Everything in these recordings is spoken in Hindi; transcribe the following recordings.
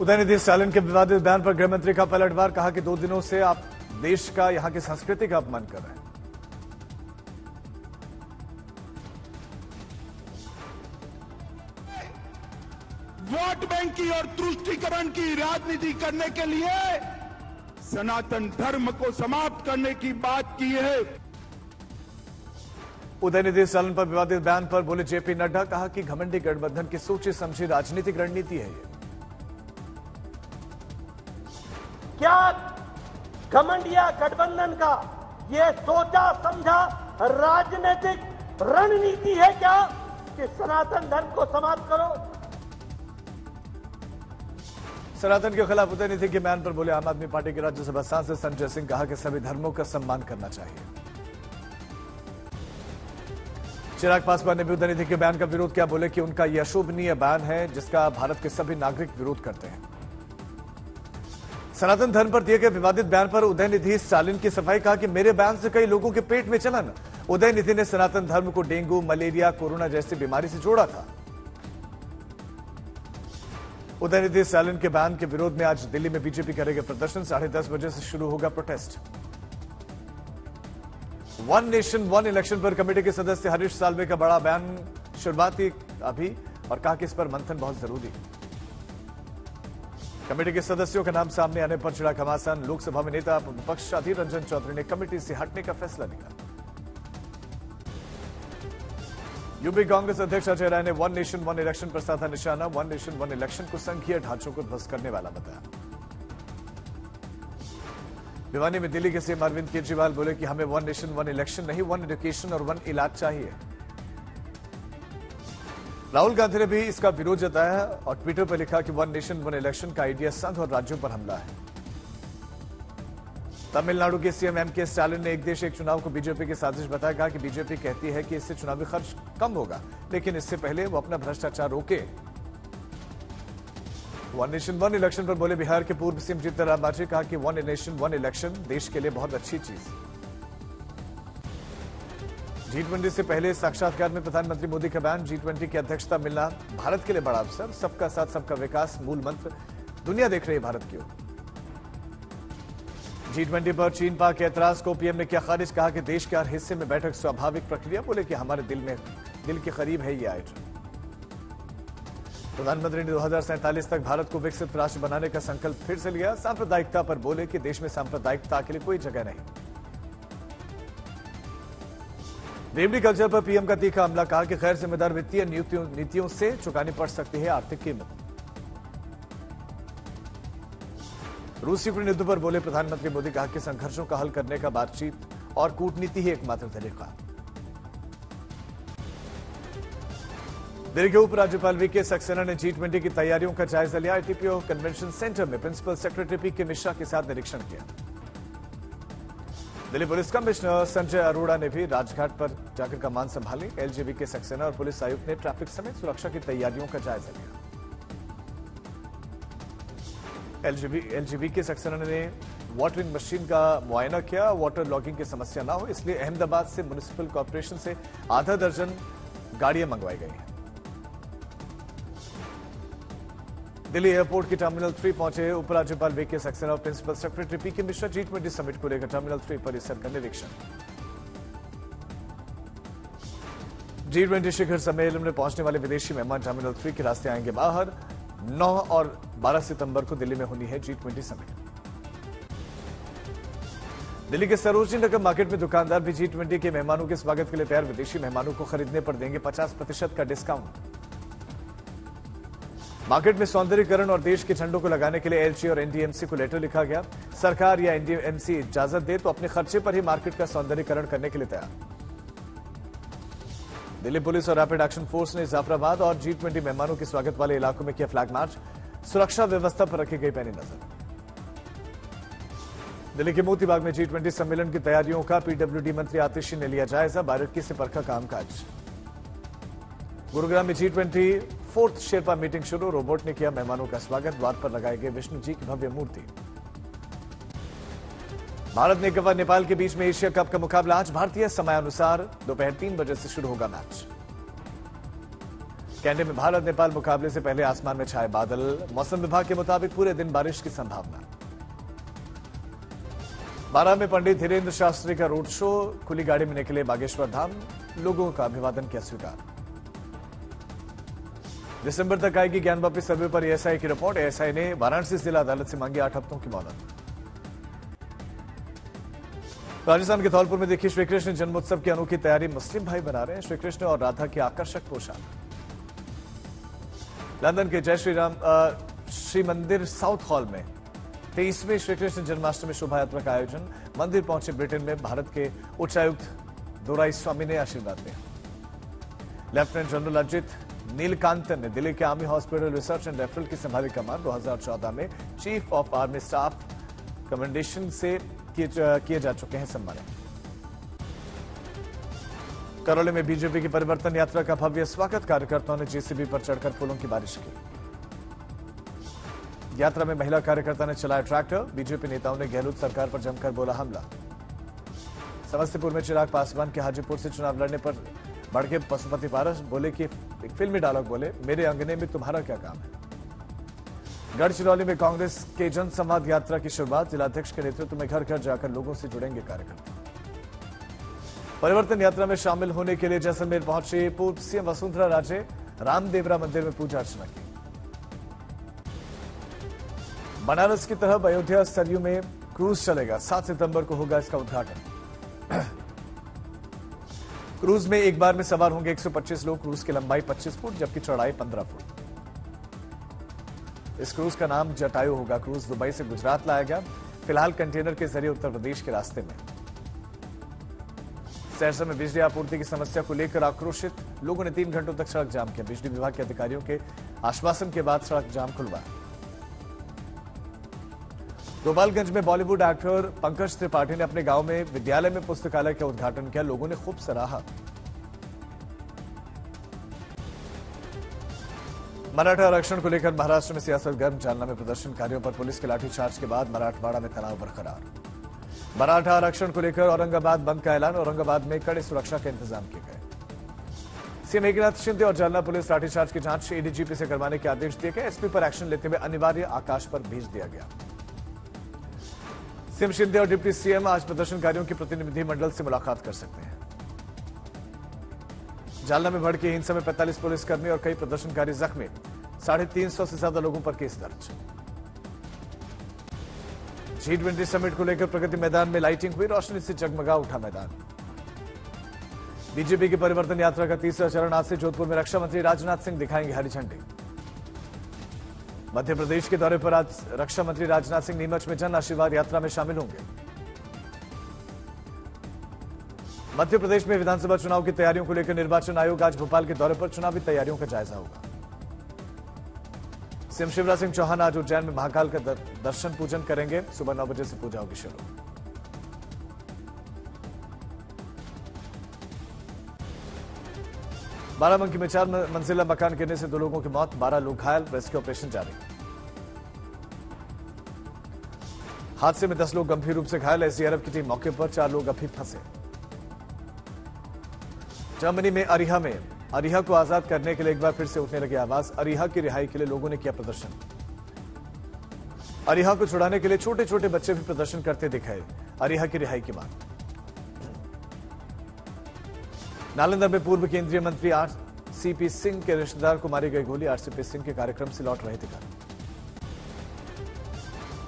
उदयनिधि स्टालिन के विवादित बयान पर गृहमंत्री का पलटवार कहा कि दो दिनों से आप देश का यहाँ की संस्कृति का अपमान कर रहे हैं। वोट बैंक की और तुष्टिकरण की राजनीति करने के लिए सनातन धर्म को समाप्त करने की बात की है। उदयनिधि स्टालिन पर विवादित बयान पर बोले जेपी नड्डा कहा कि घमंडी गठबंधन की सोची समझी राजनीतिक रणनीति है ये। क्या घमंडिया गठबंधन का ये सोचा समझा राजनीतिक रणनीति है क्या कि सनातन धर्म को समाप्त करो? सनातन के खिलाफ उदयनिधि के बयान पर बोले आम आदमी पार्टी के राज्यसभा सांसद संजय सिंह कहा कि सभी धर्मों का सम्मान करना चाहिए। चिराग पासवान ने भी उदयनिधि के बयान का विरोध किया, बोले कि उनका यह अशोभनीय बयान है जिसका भारत के सभी नागरिक विरोध करते हैं। सनातन धर्म पर दिए गए विवादित बयान पर उदयनिधि स्टालिन की सफ़ाई कहा कि मेरे बयान से कई लोगों के पेट में चलन। उदयनिधि ने सनातन धर्म को डेंगू, मलेरिया, कोरोना जैसी बीमारी से जोड़ा था। उदयनिधि स्टालिन के बयान के विरोध में आज दिल्ली में बीजेपी करेगा प्रदर्शन। साढ़े दस बजे से शुरू होगा protest. One nation, one election पर कमेटी के सदस्य हरीश सालवे का बड़ा बयान। शुरुआती अभी, और कहा कि इस पर मंथन बहुत ज़रूरी। है कमेटी के सदस्यों का नाम सामने आने पर चिड़ा घमासान। लोकसभा में नेता विपक्ष अधीर रंजन चौधरी ने कमेटी से हटने का फैसला लिया यूपी कांग्रेस अध्यक्ष अजय राय ने वन नेशन, वन इलेक्शन पर साधा निशाना। वन नेशन, वन इलेक्शन को संघीय ढांचों को ध्वस्त करने वाला बताया भिवानी में दिल्ली के सीएम अरविंद केजरीवाल बोले कि हमें वन नेशन, वन इलेक्शन नहीं, वन एजुकेशन और वन इलाज चाहिए। राहुल गांधी ने भी इसका विरोध जताया और ट्विटर पर लिखा कि वन नेशन, वन इलेक्शन का आइडिया संघ और राज्यों पर हमला है। तमिलनाडु के सीएम एम के स्टालिन ने एक देश, एक चुनाव को बीजेपी की साजिश बताया। कहा कि बीजेपी कहती है कि इससे चुनावी खर्च कम होगा, लेकिन इससे पहले वो अपना भ्रष्टाचार रोके। वन नेशन, वन इलेक्शन पर बोले बिहार के पूर्व सीएम जीतन राम मांझी, कहा कि वन नेशन, वन इलेक्शन देश के लिए बहुत अच्छी चीज़। जी ट्वेंटी से पहले साक्षात्कार में प्रधानमंत्री मोदी का बयान जी ट्वेंटी की अध्यक्षता मिलना भारत के लिए बड़ा अवसर, सबका साथ, सबका विकास, मूल मंत्र, दुनिया देख रही है भारत की ओर। जी ट्वेंटी पर चीन पाक के ऐतराज को पीएम ने किया खारिज, कहा कि देश के हर हिस्से में बैठक स्वाभाविक प्रक्रिया, बोले कि हमारे दिल में, दिल के करीब है ये आयोजन। प्रधानमंत्री ने दो तक भारत को विकसित राष्ट्र बनाने का संकल्प फिर से लिया। सांप्रदायिकता पर बोले कि देश में सांप्रदायिकता के लिए कोई जगह नहीं। रेमडी कल्चर पर पीएम का तीखा हमला कहा कि गैर जिम्मेदार वित्तीय नीतियों से चुकानी पड़ सकती है आर्थिक कीमत। रूस यूक्रेन युद्ध पर बोले प्रधानमंत्री मोदी, कहा कि संघर्षों का हल करने का बातचीत और कूटनीति ही एकमात्र तरीका। दिल्ली के उपराज्यपाल वी के सक्सेना ने जी ट्वेंटी की तैयारियों का जायजा लिया। आईटीपीओ कन्वेंशन सेंटर में principal secretary P K Mishra के साथ निरीक्षण किया। दिल्ली पुलिस कमिश्नर संजय अरोड़ा ने भी राजघाट पर जाकर कमान संभाली। एलजीबी के सक्सेना और पुलिस आयुक्त ने ट्रैफ़िक समेत सुरक्षा की तैयारियों का जायजा लिया। एलजीबी एलजीबी के सक्सेना ने वाटरिंग मशीन का मुआयना किया। वाटर लॉगिंग की समस्या ना हो, इसलिए अहमदाबाद से म्यूनिसिपल कॉरपोरेशन से आधा दर्जन गाड़ियाँ मंगवाई गई हैं। दिल्ली एयरपोर्ट के टर्मिनल थ्री पहुँचे उपराज्यपाल वीके सक्सेना और principal secretary P K Mishra G twenty summit को लेकर टर्मिनल थ्री परिसर का निरीक्षण। जी ट्वेंटी शिखर सम्मेलन में पहुँचने वाले विदेशी मेहमान टर्मिनल थ्री के रास्ते आएँगे बाहर। 9 और 12 सितंबर को दिल्ली में होनी है जी ट्वेंटी समिट। दिल्ली के सरोजनी नगर मार्केट में दुकानदार भी जी ट्वेंटी के मेहमानों के स्वागत के लिए तैयार। विदेशी मेहमानों को खरीदने पर देंगे 50 प्रतिशत का डिस्काउंट। मार्केट में सौंदर्यकरण और देश के झंडों को लगाने के लिए एलजी और एनडीएमसी को लेटर लिखा गया। सरकार या एनडीएमसी इजाज़त दे तो अपने खर्चे पर ही मार्केट का सौंदर्यकरण करने के लिए तैयार। दिल्ली पुलिस और रैपिड एक्शन फोर्स ने जाफराबाद और जी ट्वेंटी मेहमानों के स्वागत वाले इलाकों में किया फ्लैग मार्च। सुरक्षा व्यवस्था पर रखी गई पैनी नज़र। दिल्ली के मोतीबाग में जी ट्वेंटी सम्मेलन की तैयारियों का पीडब्ल्यूडी मंत्री आतिशी ने लिया जायजा। बारीकी से परखा कामकाज। गुरुग्राम में G twenty fourth sherpa meeting शुरू, रोबोट ने किया मेहमानों का स्वागत, द्वार पर लगाए गए विष्णु जी की भव्य मूर्ति। भारत ने नेपाल के बीच में एशिया कप का मुकाबला आज भारतीय समयानुसार दोपहर तीन बजे से शुरू होगा मैच। कैंडे में भारत नेपाल मुकाबले से पहले आसमान में छाए बादल। मौसम विभाग के मुताबिक पूरे दिन बारिश की संभावना। बारह में पंडित धीरेन्द्र शास्त्री का रोड शो, खुली गाड़ी में निकले बागेश्वर धाम, लोगों का अभिवादन किया स्वीकार। दिसंबर तक आएगी ज्ञानवापी सर्वे पर एएसआई की रिपोर्ट। एएसआई ने वाराणसी जिला अदालत से मांगी आठ हफ्तों की मोहलत राजस्थान के धौलपुर में देखिए, श्रीकृष्ण जन्मोत्सव की अनोखी तैयारी मुस्लिम भाई बना रहे हैं। श्रीकृष्ण और राधा की आकर्षक पोशाक। लंदन के जय श्री राम श्री मंदिर साउथ हॉल में तेईसवें श्रीकृष्ण जन्माष्टमी शोभा यात्रा का आयोजन। मंदिर पहुँचे ब्रिटेन में भारत के उच्चायुक्त दोराई स्वामी ने आशीर्वाद दिया लेफ्टिनेंट जनरल अजित नीलकांतन ने दिल्ली के army hospital research and referral की संभाली कमान 2014 में chief of army staff commendation से किए जा चुके हैं सम्मानित करौली में बीजेपी की परिवर्तन यात्रा का भव्य स्वागत कार्यकर्ताओं ने जेसीबी पर चढ़कर फूलों की बारिश की। यात्रा में महिला कार्यकर्ता ने चलाया ट्रैक्टर, बीजेपी नेताओं ने गहलोत सरकार पर जमकर बोला हमला। समस्तीपुर में चिराग पासवान के हाजीपुर से चुनाव लड़ने पर बढ़ के पशुपति पारस, बोले कि एक फिल्मी डायलॉग बोले, मेरे अंगने में तुम्हारा क्या काम है? गढ़चिरौली में कांग्रेस के जनसंवाद यात्रा की शुरुआत जिलाध्यक्ष के नेतृत्व में घर घर जाकर लोगों से जुड़ेंगे कार्यकर्ता परिवर्तन यात्रा में शामिल होने के लिए जैसलमेर पहुँचे पूर्व सीएम वसुंधरा राजे, रामदेवरा मंदिर में पूजा अर्चना की। बनारस की तरफ़ अयोध्या सरयू में क्रूज चलेगा, सात सितंबर को होगा इसका उद्घाटन। क्रूज में एक बार में सवार होंगे 125 लोग, क्रूज की लंबाई 25 फुट, जबकि चौड़ाई 15 फुट। इस क्रूज का नाम जटायु होगा। क्रूज दुबई से गुजरात लाया गया। फ़िलहाल कंटेनर के ज़रिए उत्तर प्रदेश के रास्ते में। सहरसा में बिजली आपूर्ति की समस्या को लेकर आक्रोशित लोगों ने तीन घंटों तक सड़क जाम किया। बिजली विभाग के अधिकारियों के आश्वासन के बाद सड़क जाम खुलवाया। गोपालगंज में बॉलीवुड एक्टर पंकज त्रिपाठी ने अपने गाँव में विद्यालय में पुस्तकालय का उद्घाटन किया। लोगों ने खूब सराहा। मराठा आरक्षण को लेकर महाराष्ट्र में सियासत गर्म, जालना में प्रदर्शनकारियों पर पुलिस के लाठीचार्ज के बाद मराठवाड़ा में तनाव बरकरार। मराठा आरक्षण को लेकर औरंगाबाद बंद का ऐलान, औरंगाबाद में कड़े सुरक्षा के इंतज़ाम किए गए। सीएम एकनाथ शिंदे और जालना पुलिस लाठीचार्ज की जाँच एडीजीपी से करवाने के आदेश दिए गए। एसपी पर एक्शन लेते हुए अनिवार्य आकाश पर भेज दिया गया। सीएम शिंदे और डिप्टी सीएम आज प्रदर्शनकारियों के प्रतिनिधि मंडल से मुलाकात कर सकते हैं। जालना में भड़की हिंसा में 45 पुलिसकर्मी और कई प्रदर्शनकारी जख्मी। साढ़े तीन सौ से ज़्यादा लोगों पर केस दर्ज। जी ट्वेंटी समिट को लेकर प्रगति मैदान में लाइटिंग हुई, रोशनी से जगमगा उठा मैदान। बीजेपी की परिवर्तन यात्रा का तीसरा चरण आज से जोधपुर में। रक्षा मंत्री राजनाथ सिंह दिखाएँगे हरी झंडी। मध्य प्रदेश के दौरे पर आज रक्षा मंत्री राजनाथ सिंह नीमच में जन आशीर्वाद यात्रा में शामिल होंगे। मध्य प्रदेश में विधानसभा चुनाव की तैयारियों को लेकर निर्वाचन आयोग आज भोपाल के दौरे पर चुनावी तैयारियों का जायजा होगा। सीएम शिवराज सिंह चौहान आज उज्जैन में महाकाल का दर्शन पूजन करेंगे। सुबह नौ बजे से पूजा होगी शुरू। बाराबंकी में चार मंजिला मकान गिरने से दो लोगों की मौत, बारह लोग घायल, रेस्क्यू ऑपरेशन जारी। हादसे में दस लोग गंभीर रूप से घायल एसडीआरएफ की टीम मौके पर, चार लोग अभी फंसे। जर्मनी में अरिहा में, अरिहा को आज़ाद करने के लिए एक बार फिर से उठने लगी आवाज़। अरिहा की रिहाई के लिए लोगों ने किया प्रदर्शन। अरिहा को छुड़ाने के लिए छोटे छोटे बच्चे भी प्रदर्शन करते दिखाए अरिहा की रिहाई की मांग नालंदा में पूर्व केंद्रीय मंत्री आर सीपी सिंह के रिश्तेदार को मारी गई गोली। आरसीपी सिंह के कार्यक्रम से लौट रहे थे घर।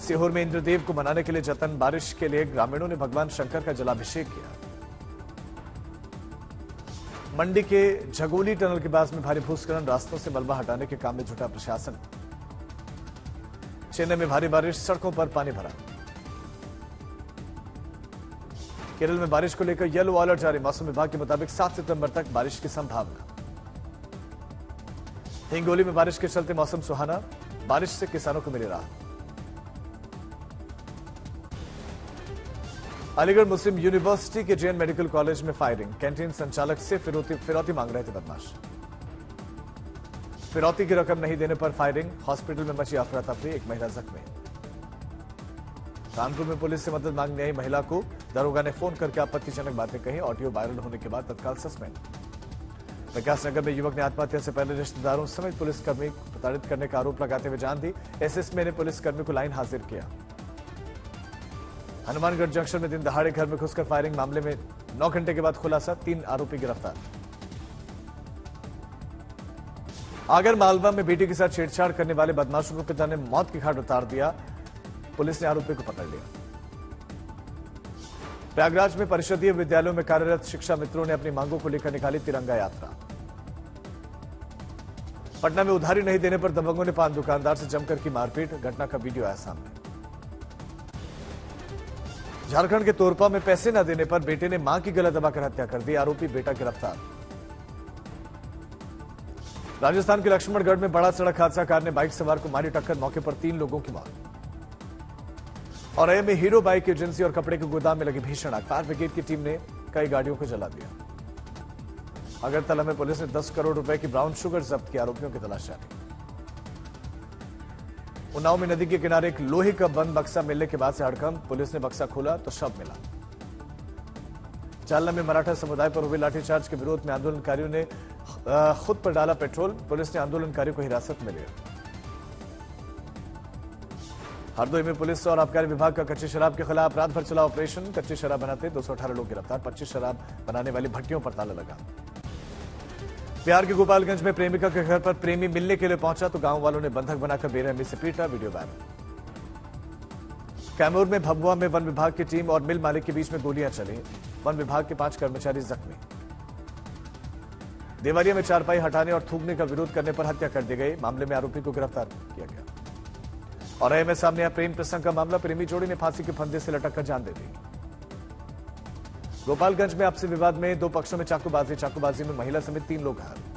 सीहोर में इंद्रदेव को मनाने के लिए जतन बारिश के लिए ग्रामीणों ने भगवान शंकर का जलाभिषेक किया। मंडी के झगोली टनल के पास में भारी भूस्खलन, रास्तों से मलबा हटाने के काम में जुटा प्रशासन। चेन्नई में भारी बारिश, सड़कों पर पानी भरा। केरल में बारिश को लेकर येलो अलर्ट जारी। मौसम विभाग के मुताबिक 7 सितंबर तक बारिश की संभावना। हिंगोली में बारिश के चलते मौसम सुहाना। बारिश से किसानों को मिली राहत। अलीगढ़ मुस्लिम यूनिवर्सिटी के जेएन मेडिकल कॉलेज में फायरिंग। कैंटीन संचालक से फिरौती फिरौती मांग रहे थे बदमाश। फिरौती की रकम नहीं देने पर फायरिंग। हॉस्पिटल में मची अफरा तफरी, एक महिला जख्मी। कानपुर में पुलिस से मदद मांगने आई महिला को। दरोगा ने फ़ोन करके आपत्तिजनक बातें कही, ऑडियो वायरल होने के बाद तत्काल सस्पेंड। विकासनगर में युवक ने आत्महत्या से पहले रिश्तेदारों समेत पुलिसकर्मी प्रताड़ित करने का आरोप लगाते हुए जान दी। एसएसपी ने पुलिसकर्मी को लाइन हाजिर किया। हनुमानगढ़ जंक्शन में दिन दहाड़े घर में घुसकर फायरिंग मामले में नौ घंटे के बाद खुलासा, तीन आरोपी गिरफ़्तार। आगर मालवा में बेटी के साथ छेड़छाड़ करने वाले बदमाशों को पिता ने मौत की घाट उतार दिया। पुलिस ने आरोपी को पकड़ लिया। प्रयागराज में परिषदीय विद्यालयों में कार्यरत शिक्षा मित्रों ने अपनी मांगों को लेकर निकाली तिरंगा यात्रा। पटना में उधारी नहीं देने पर दबंगों ने पान दुकानदार से जमकर की मारपीट, घटना का वीडियो आया सामने। झारखंड के तोरपा में पैसे न देने पर बेटे ने माँ की गला दबाकर हत्या कर दी, आरोपी बेटा गिरफ़्तार। राजस्थान के लक्ष्मणगढ़ में बड़ा सड़क हादसा कार ने बाइक सवार को मारी टक्कर, मौके पर तीन लोगों की मौत। और अय में हीरो बाइक एजेंसी और कपड़े के गोदाम में लगी भीषण आग। फायर ब्रिगेड की टीम ने कई गाड़ियों को जला दिया। अगरतला में पुलिस ने 10 करोड़ रुपए की ब्राउन शुगर जब्त की, आरोपियों की तलाश जारी। उन्नाव में नदी के किनारे एक लोहे का बंद बक्सा मिलने के बाद से हड़कंप, पुलिस ने बक्सा खोला तो शव मिला। जालना में मराठा समुदाय पर हुए लाठीचार्ज के विरोध में आंदोलनकारियों ने खुद पर डाला पेट्रोल, पुलिस ने आंदोलनकारियों को हिरासत में लिया। हरदोई में पुलिस और आबकारी विभाग का कच्ची शराब के खिलाफ रात भर चला ऑपरेशन। कच्ची शराब बनाते 218 लोग गिरफ़्तार 25 शराब बनाने वाली भट्टियों पर ताला लगा। बिहार के गोपालगंज में प्रेमिका के घर पर प्रेमी मिलने के लिए पहुँचा तो गाँव वालों ने बंधक बनाकर बेरहमी से पीटा, वीडियो वायरल। कैमूर में भभुआ में वन विभाग की टीम और मिल मालिक के बीच में गोलियाँ चली। वन विभाग के पाँच कर्मचारी जख्मी। देवरिया में चारपाई हटाने और थूकने का विरोध करने पर हत्या कर दी गई। मामले में आरोपी को गिरफ़्तार किया गया। और अय में सामने आया प्रेम प्रसंग का मामला, प्रेमी जोड़ी ने फांसी के फंदे से लटक कर जान दे दी। गोपालगंज में आपसी विवाद में दो पक्षों में चाकूबाजी चाकूबाजी में महिला समेत तीन लोग घायल।